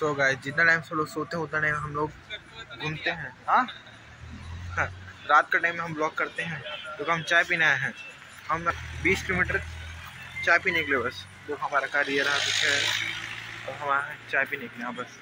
सो गए जितना टाइम से लोग सोते हैं, उतना टाइम हम लोग घूमते हैं। हाँ? हाँ। रात का टाइम में हम ब्लॉग करते हैं, क्योंकि हम चाय पीने आए हैं। हम 20 किलोमीटर चाय पीने के लिए बस। जो हमारा कार ये कुछ है। और हमारा चाय पीने के लिए हाँ बस।